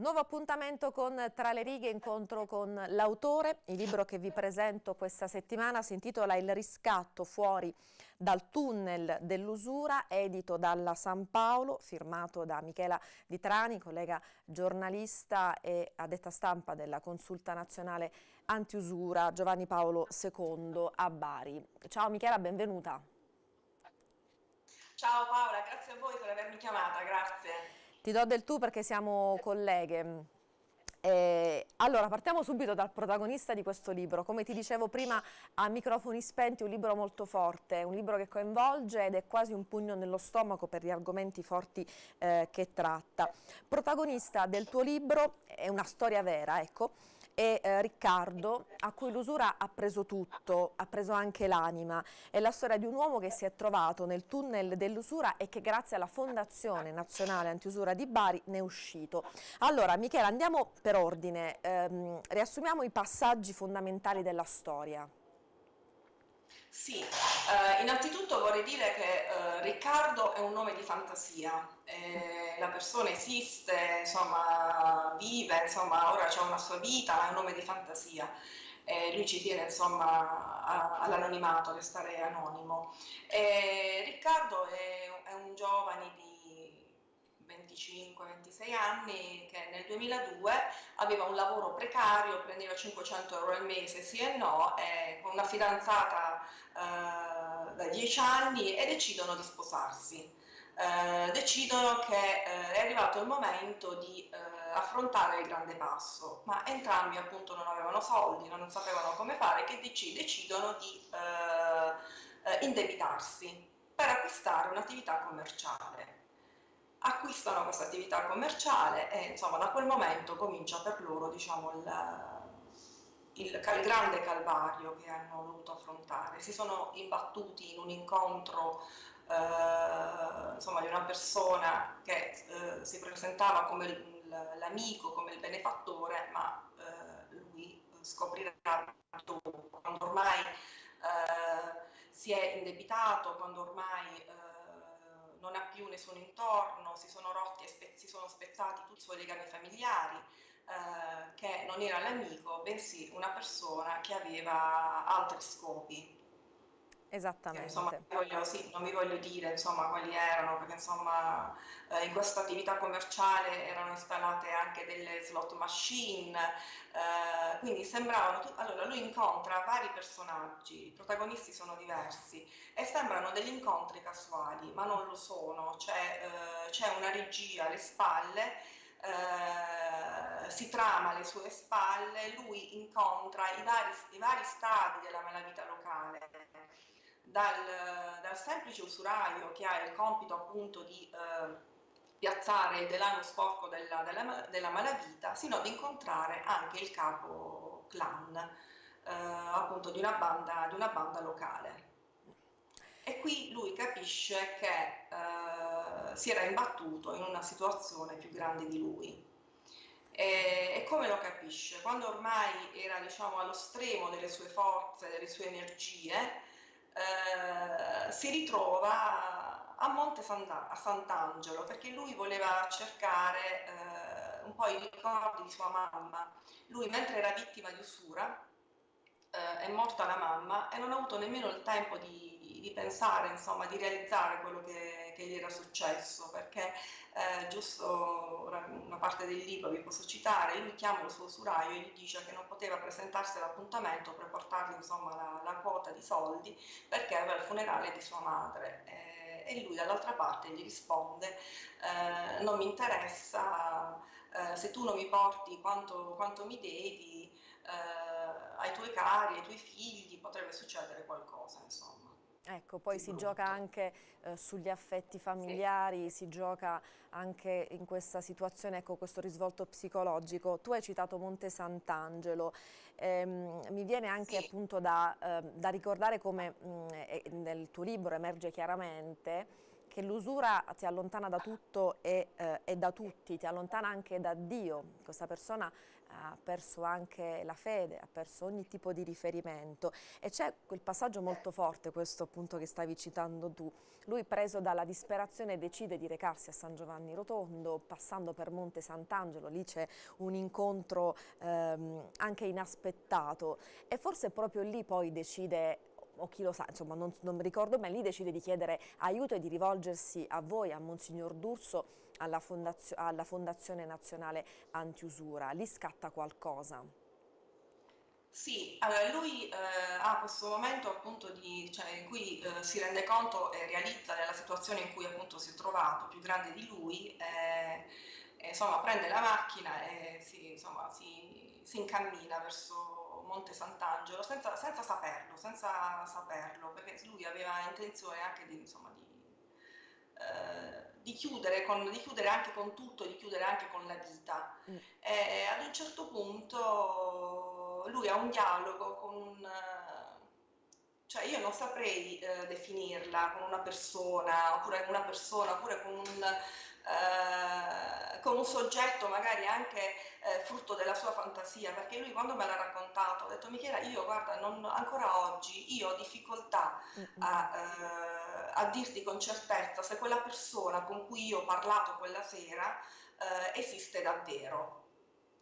Nuovo appuntamento con Tra le righe, incontro con l'autore. Il libro che vi presento questa settimana si intitola Il riscatto fuori dal tunnel dell'usura, edito dalla San Paolo, firmato da Michela Di Trani, collega giornalista e addetta stampa della Consulta Nazionale Antiusura Giovanni Paolo II a Bari. Ciao Michela, benvenuta. Ciao Paola, grazie a voi per avermi chiamata, grazie. Ti do del tu perché siamo colleghe. Eh, allora, partiamo subito dal protagonista di questo libro. Come ti dicevo prima, a microfoni spenti, un libro molto forte, un libro che coinvolge ed è quasi un pugno nello stomaco per gli argomenti forti eh, che tratta. Protagonista del tuo libro è una storia vera, ecco, e eh, Riccardo, a cui l'usura ha preso tutto, ha preso anche l'anima. È la storia di un uomo che si è trovato nel tunnel dell'usura e che grazie alla Fondazione Nazionale Antiusura di Bari ne è uscito. Allora, Michele, andiamo per ordine, ehm, riassumiamo i passaggi fondamentali della storia. Sì, eh, innanzitutto vorrei dire che eh, Riccardo è un nome di fantasia, eh, la persona esiste, insomma, vive, insomma, ora c'è una sua vita, ma è un nome di fantasia. lui ci tiene insomma all'anonimato, a restare anonimo. Riccardo è, è un giovane di 25-26 anni che nel 2002 aveva un lavoro precario, prendeva 500 euro al mese sì e no, e con una fidanzata eh, da 10 anni e decidono di sposarsi. Eh, decidono che eh, è arrivato il momento di eh, affrontare il grande passo, ma entrambi appunto non avevano soldi, non sapevano come fare, che dec decidono di eh, eh, indebitarsi per acquistare un'attività commerciale acquistano questa attività commerciale e insomma da quel momento comincia per loro diciamo, il, il, grande calvario che hanno dovuto affrontare. Si sono imbattuti in un incontro eh, insomma, di una persona che eh, si presentava come l'amico, come il benefattore, ma eh, lui scoprirà quando ormai eh, si è indebitato, quando ormai eh, non ha più nessuno intorno, si sono rotti e si sono spezzati tutti i suoi legami familiari, eh, che non era l'amico, bensì una persona che aveva altri scopi. Esattamente. Insomma, voglio, sì, non mi voglio dire insomma, quali erano, perché insomma, eh, in questa attività commerciale erano installate anche delle slot machine, eh, quindi sembravano, allora lui incontra vari personaggi, i protagonisti sono diversi e sembrano degli incontri casuali, ma non lo sono, c'è, eh, una regia alle spalle eh, si trama alle sue spalle, lui incontra i vari, i vari stadi della malavita locale dal, dal, semplice usuraio che ha il compito appunto di eh, piazzare il delano sporco della, della, della, malavita, sino ad incontrare anche il capo clan eh, appunto di una, banda, di una banda locale. E qui lui capisce che eh, si era imbattuto in una situazione più grande di lui. E, e, come lo capisce? Quando ormai era diciamo, allo stremo delle sue forze, delle sue energie, eh, si ritrova a Monte a Sant'Angelo perché lui voleva cercare eh, un po' i ricordi di sua mamma. Lui mentre era vittima di usura eh, è morta la mamma e non ha avuto nemmeno il tempo di di, pensare, insomma, di realizzare quello che, che gli era successo, perché eh, giusto una parte del libro vi posso citare, lui chiama il suo suraio e gli dice che non poteva presentarsi all'appuntamento per portargli insomma, la, la, quota di soldi perché aveva il funerale di sua madre. Eh, e lui dall'altra parte gli risponde eh, non mi interessa, eh, se tu non mi porti quanto, quanto mi devi, eh, ai tuoi cari, ai tuoi figli potrebbe succedere qualcosa, insomma. Ecco, poi si gioca anche eh, sugli affetti familiari, sì. si gioca anche in questa situazione, ecco questo risvolto psicologico. Tu hai citato Monte Sant'Angelo, ehm, mi viene anche sì. appunto da, eh, da, ricordare come mh, nel tuo libro emerge chiaramente che l'usura ti allontana da tutto e, eh, e, da tutti, ti allontana anche da Dio. Questa persona ha perso anche la fede, ha perso ogni tipo di riferimento e c'è quel passaggio molto forte, questo appunto che stavi citando tu. Lui preso dalla disperazione decide di recarsi a San Giovanni Rotondo, passando per Monte Sant'Angelo, lì c'è un incontro ehm, anche inaspettato e forse proprio lì poi decide o chi lo sa, insomma non, non ricordo bene, lì decide di chiedere aiuto e di rivolgersi a voi, a Monsignor D'Urso, alla, fondazio alla Fondazione Nazionale Antiusura. Lì scatta qualcosa? Sì, allora lui eh, ha questo momento appunto di, cioè, in cui eh, si rende conto e realizza della situazione in cui appunto si è trovato, più grande di lui, e, e, insomma prende la macchina e si, insomma, si, si incammina verso Monte Sant'Angelo senza, senza, saperlo, senza saperlo, perché lui aveva intenzione anche di, insomma, di eh, di chiudere, con, di chiudere anche con tutto, di chiudere anche con la vita. Mm. E ad un certo punto lui ha un dialogo con un... cioè io non saprei eh, definirla con una persona, oppure una persona, oppure con un... Eh, con un soggetto magari anche eh, frutto della sua fantasia, perché lui quando me l'ha raccontato ha detto Michela, io guarda, non, ancora oggi io ho difficoltà a, eh, a, dirti con certezza se quella persona con cui io ho parlato quella sera eh, esiste davvero.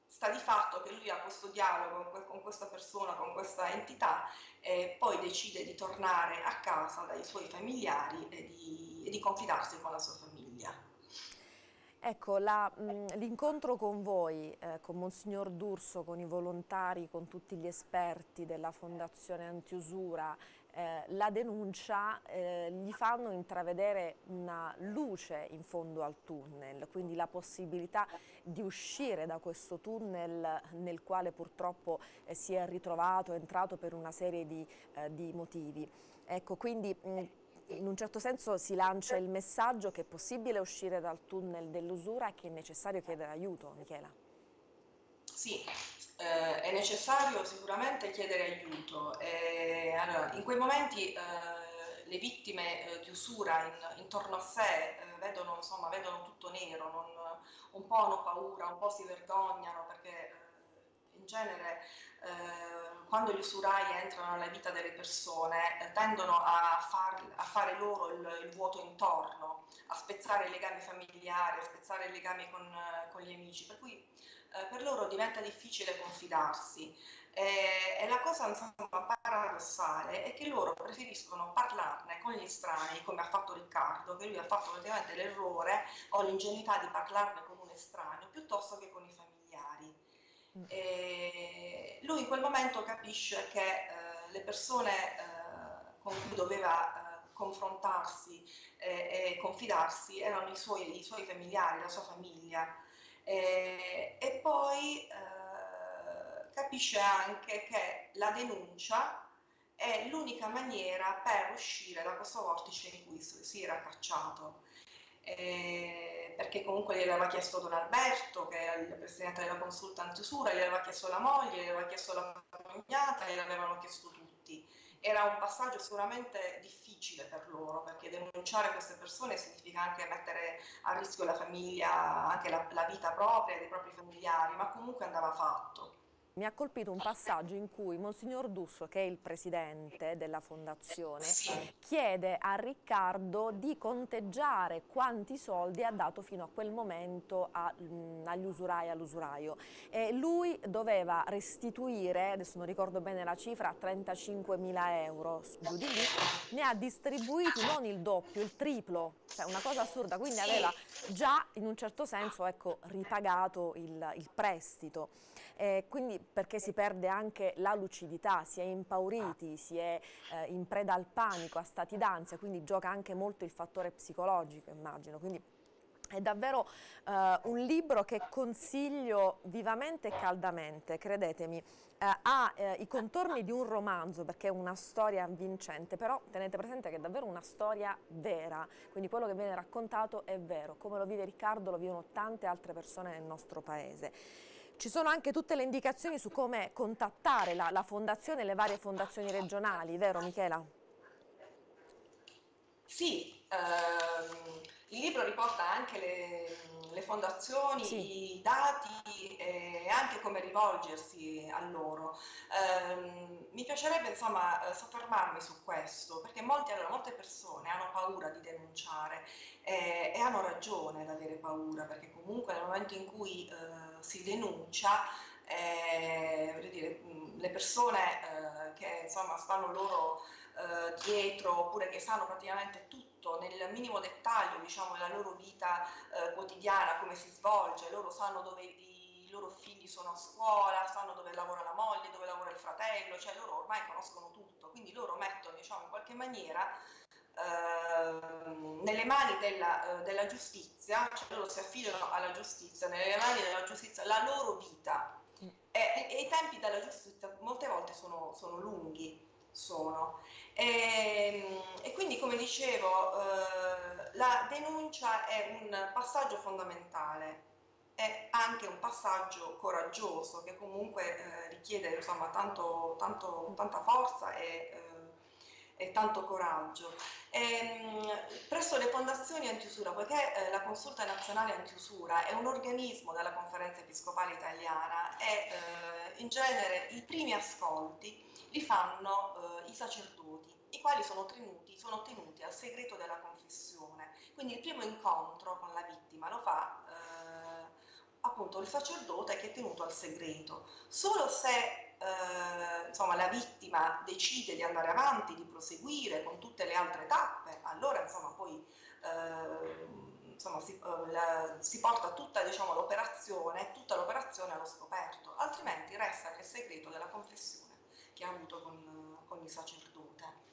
Sta di fatto che lui ha questo dialogo con, con questa persona, con questa entità e poi decide di tornare a casa dai suoi familiari e di, e di confidarsi con la sua famiglia. Ecco, l'incontro con voi, eh, con Monsignor D'Urso, con i volontari, con tutti gli esperti della Fondazione Antiusura, eh, la denuncia eh, gli fanno intravedere una luce in fondo al tunnel, quindi la possibilità di uscire da questo tunnel nel quale purtroppo eh, si è ritrovato, è entrato per una serie di, eh, di motivi. Ecco, quindi mh, in un certo senso si lancia il messaggio che è possibile uscire dal tunnel dell'usura e che è necessario chiedere aiuto, Michela. Sì, eh, è necessario sicuramente chiedere aiuto. Eh, allora, in quei momenti eh, le vittime eh, di usura in, intorno a sé eh, vedono, insomma, vedono tutto nero, non, un po' hanno paura, un po' si vergognano perché eh, in genere quando gli usurai entrano nella vita delle persone eh, tendono a, far, a, fare loro il, il, vuoto intorno, a spezzare i legami familiari, a spezzare i legami con, con gli amici, per cui eh, per loro diventa difficile confidarsi. E, e la cosa insomma, paradossale è che loro preferiscono parlarne con gli estranei, come ha fatto Riccardo, che lui ha fatto praticamente l'errore o l'ingenuità di parlarne con un estraneo piuttosto che con i familiari. Mm. E lui in quel momento capisce che eh, le persone eh, con cui doveva eh, confrontarsi e confidarsi erano i suoi, i suoi, familiari, la sua famiglia. e poi eh, capisce anche che la denuncia è l'unica maniera per uscire da questo vortice in cui si era cacciato eh, perché comunque gli aveva chiesto Don Alberto, che era il presidente della consulta gli aveva chiesto la moglie, gli aveva chiesto la cognata, gli avevano chiesto tutti. Era un passaggio sicuramente difficile per loro, perché denunciare queste persone significa anche mettere a rischio la famiglia, anche la, la vita propria dei propri familiari, ma comunque andava fatto mi ha colpito un passaggio in cui Monsignor Dusso, che è il presidente della fondazione, chiede a Riccardo di conteggiare quanti soldi ha dato fino a quel momento a, mh, mm, agli usurai, all'usuraio. E lui doveva restituire, adesso non ricordo bene la cifra, 35 mila euro, giù di lì, ne ha distribuiti non il doppio, il triplo, cioè una cosa assurda, quindi aveva già in un certo senso ecco, ripagato il, il prestito. Eh, quindi perché si perde anche la lucidità, si è impauriti, si è eh, in preda al panico, a stati d'ansia, quindi gioca anche molto il fattore psicologico immagino. Quindi, è davvero uh, un libro che consiglio vivamente e caldamente, credetemi. Uh, ha uh, i contorni di un romanzo perché è una storia vincente, però tenete presente che è davvero una storia vera, quindi quello che viene raccontato è vero, come lo vive Riccardo lo vivono tante altre persone nel nostro paese. Ci sono anche tutte le indicazioni su come contattare la, la fondazione e le varie fondazioni regionali, vero Michela? Sì, ehm, il libro riporta anche le, le fondazioni, sì. i dati e anche come rivolgersi a loro. Eh, mi piacerebbe insomma soffermarmi su questo perché molti, allora, molte persone hanno paura di denunciare eh, e hanno ragione ad avere paura perché comunque nel momento in cui eh, si denuncia eh, dire, le persone eh, che insomma stanno loro eh, dietro oppure che sanno praticamente tutto nel minimo dettaglio diciamo della loro vita eh, quotidiana come si svolge. Loro sanno dove i loro figli sono a scuola sanno dove lavora la moglie dove lavora il fratello cioè loro ormai conoscono tutto. Quindi loro mettono diciamo in qualche maniera ehm, nelle mani della, eh, della giustizia, cioè loro si affidano alla giustizia, nelle mani della giustizia la loro vita. Mm. e, e, i tempi della giustizia molte volte sono, sono lunghi sono. E, ehm, e quindi, come dicevo, eh, la denuncia è un passaggio fondamentale, è anche un passaggio coraggioso che comunque eh, richiede insomma, tanto, tanto, tanta forza e, eh, e tanto coraggio. E, ehm, presso le fondazioni antiusura, poiché eh, la Consulta Nazionale Antiusura è un organismo della Conferenza Episcopale Italiana e eh, in genere i primi ascolti li fanno eh, i sacerdoti, i quali sono tenuti, sono tenuti al segreto della confessione. Quindi il primo incontro con la vittima lo fa appunto il sacerdote che è tenuto al segreto. Solo se eh, insomma, la vittima decide di andare avanti, di proseguire con tutte le altre tappe, allora insomma, poi eh, insomma, si, eh, la, si, porta tutta diciamo, l'operazione, tutta l'operazione allo scoperto, altrimenti resta nel segreto della confessione che ha avuto con, con il sacerdote.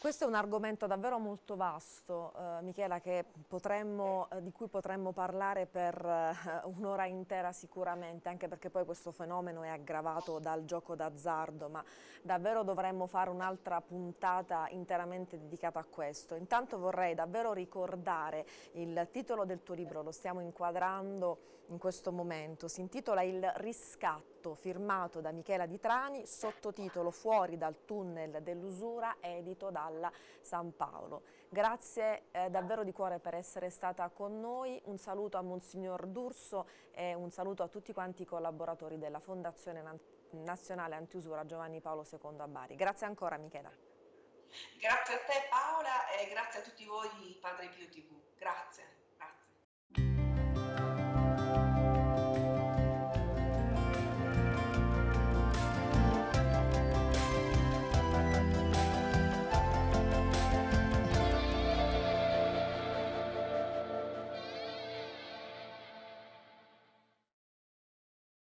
Questo è un argomento davvero molto vasto, eh, Michela, potremmo, eh, di cui potremmo parlare per eh, un'ora intera sicuramente, anche perché poi questo fenomeno è aggravato dal gioco d'azzardo, ma davvero dovremmo fare un'altra puntata interamente dedicata a questo. Intanto vorrei davvero ricordare il titolo del tuo libro, lo stiamo inquadrando in questo momento, si intitola Il riscatto, firmato da Michela Di Trani, sottotitolo Fuori dal tunnel dell'usura, edito dalla San Paolo. Grazie eh, davvero di cuore per essere stata con noi, un saluto a Monsignor D'Urso e un saluto a tutti quanti i collaboratori della Fondazione Nazionale Antiusura Giovanni Paolo II a Bari. Grazie ancora Michela. Grazie a te Paola e grazie a tutti voi Padre Pio TV. Grazie.